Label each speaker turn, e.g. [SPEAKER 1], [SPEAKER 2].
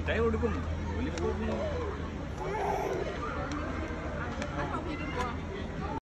[SPEAKER 1] മിഠായി കൊടുക്കും ജോലി കൊടുക്കുന്നു